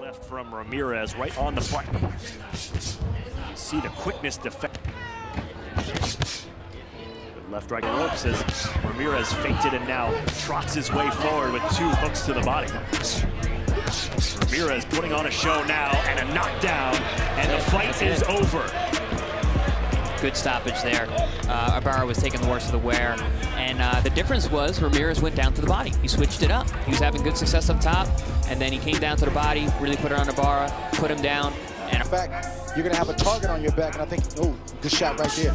Left from Ramirez right on the front. See the quickness defect. Left right ropes as Ramirez feinted and now trots his way forward with two hooks to the body. Ramirez putting on a show now and a knockdown, and the fight is over. Good stoppage there. Uh, Ibarra was taking the worst of the wear. And uh, the difference was Ramirez went down to the body. He switched it up. He was having good success up top, and then he came down to the body, really put it on Ibarra, put him down. And In fact, you're going to have a target on your back, and I think, oh, good shot right there.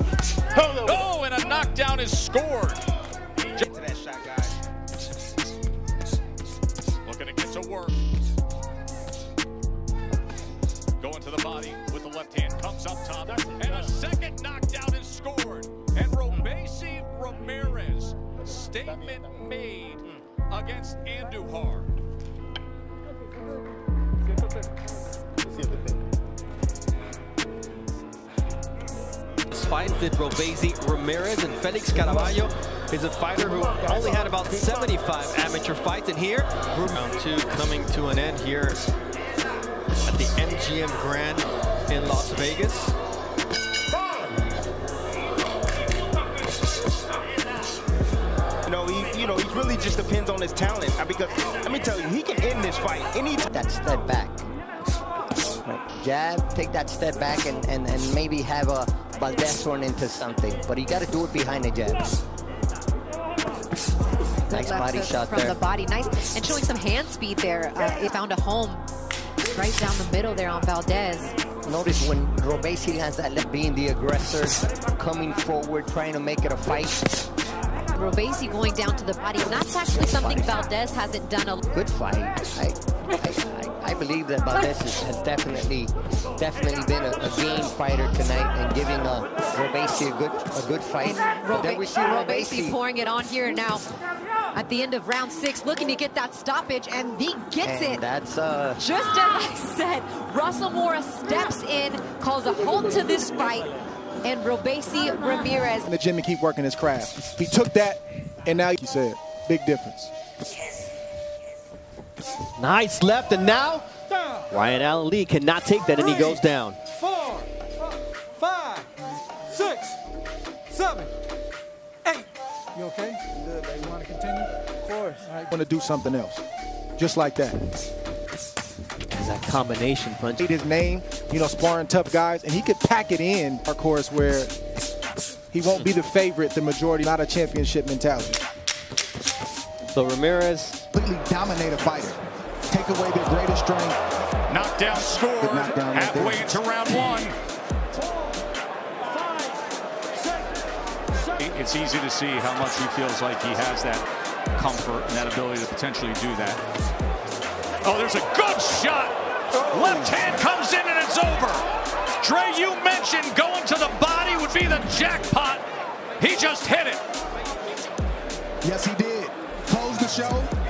Oh, and a knockdown is scored. to that shot, guys. Looking to get to work. Going to the body with the left hand, comes up top, and a second knockdown is scored. And Robeisy Ramirez, statement made against Andujar. Fight did Robeisy Ramirez and Felix Caraballo is a fighter who only had about 75 amateur fights and here round two coming to an end here at the MGM Grand in Las Vegas. You know, he, you know, he really just depends on his talent. Because let me tell you, he can end this fight any that step back. right. Jab, take that step back and, and, and maybe have a Valdez run into something. But you got to do it behind the jab. Nice body shot from there. the body. Nice. And showing some hand speed there. Uh, it found a home right down the middle there on Valdez. Notice when Robeisy lands that left, being the aggressor, coming forward, trying to make it a fight. Robeisy going down to the body. And that's actually something Valdez hasn't done a Good fight. I, I, I, I believe that Valdez has, has definitely, definitely been a, a game fighter tonight and giving uh, Robeisy a good, a good fight. But then we see Robeisy Robeisy pouring it on here now at the end of round six, looking to get that stoppage, and he gets and it. that's uh, Just as I said, Russell Mora steps in, calls a halt to this fight, and Robeisy Ramirez In the gym and keep working his craft. He took that, and now he said, big difference. Nice left and now Ryan Allen Lee cannot take that and he goes down. four, five, six, seven, eight. You okay? Good. You want to continue? Of course. All right. Want to do something else, just like that. Is that combination punch. His name, you know, sparring tough guys, and he could pack it in, of course, where he won't be the favorite, the majority, not a championship mentality. So Ramirez Completely dominate a fighter, take away their greatest strength. Knockdown scored. Good knockdown right halfway there. into round one. It's easy to see how much he feels like he has that comfort and that ability to potentially do that. Oh, there's a good shot. Left hand comes in and it's over. Dre, you mentioned going to the body would be the jackpot. He just hit it. Yes, he did. Close the show.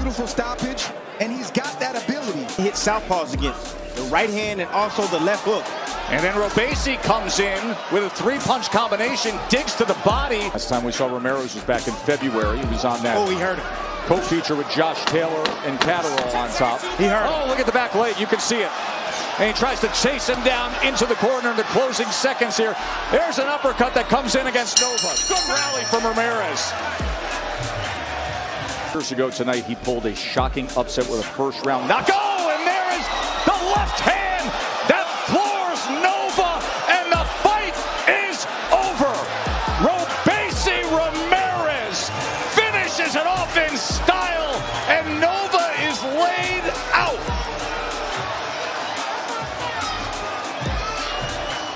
Beautiful stoppage, and he's got that ability. He hit southpaws against the right hand and also the left hook. And then Robeisy comes in with a three-punch combination, digs to the body. Last time we saw Ramirez was back in February. He was on that Oh, he hurt him. co-feature with Josh Taylor and Catterall on top. He hurt him. Oh, look at the back leg. You can see it. And he tries to chase him down into the corner in the closing seconds here. There's an uppercut that comes in against Nova. Good rally from Ramirez. Years ago tonight, he pulled a shocking upset with a first round knock. Oh, and there is the left hand that floors Nova, and the fight is over. Robeisy Ramirez finishes it off in style, and Nova is laid out.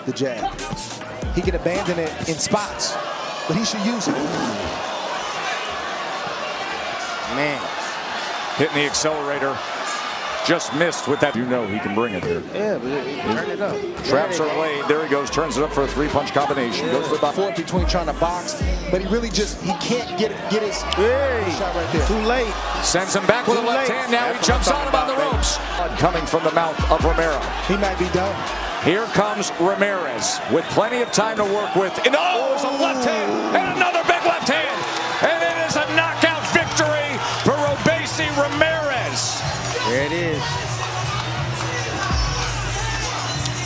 The jab. He can abandon it in spots, but he should use it. Man. Hitting the accelerator. Just missed with that. You know he can bring it here. Yeah, but turn it up. Traps are laid. There he goes. Turns it up for a three punch combination. Goes to the bottom. Fought between trying to box but he really just he can't get get his Hey, shot right there. too late. Sends him back with a left late. hand. Now he jumps what on I'm him on the ropes. Blood Coming from the mouth of Romero. He might be done. Here comes Ramirez with plenty of time to work with. And oh, it's a left hand and another big left hand.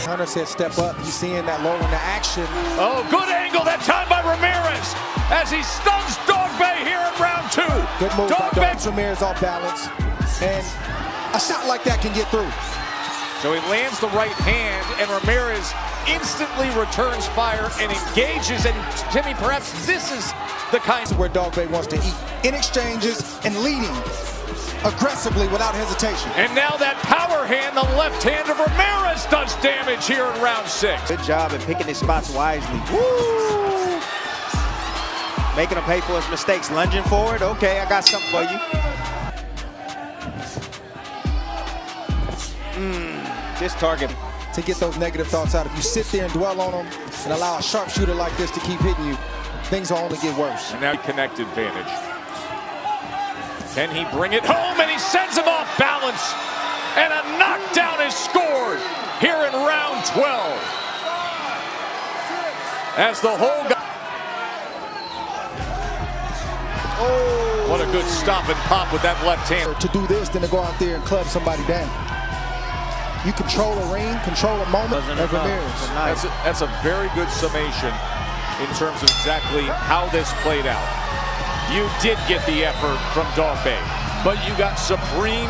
Hunter said step up. You seeing that low in the action. Oh, good angle that time by Ramirez as he stuns Dogboe here in round two. Good move Dogboe. Ramirez off balance. And a shot like that can get through. So he lands the right hand, and Ramirez instantly returns fire and engages. And Timmy, perhaps this is the kind of Where Dogboe wants to eat. In exchanges and leading aggressively without hesitation. And now that power hand, the left hand of Ramirez does damage here in round six. Good job in picking his spots wisely. Woo! Making him pay for his mistakes. Lunging forward. Okay, I got something for you. Mm, just target. to get those negative thoughts out. If you sit there and dwell on them and allow a sharpshooter like this to keep hitting you, things will only get worse. And now connect advantage. Can he bring it home? And he sends him off balance. And a knockdown is scored here in round 12. As the whole guy. Oh, what a good stop and pop with that left hand. To do this than to go out there and club somebody down. You control a ring, control a moment, Wasn't and. Ramirez. That's a, that's a very good summation in terms of exactly how this played out. You did get the effort from Dogboe, but you got supreme.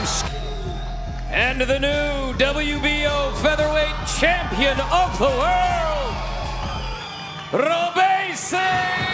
And the new WBO featherweight champion of the world, Robeisy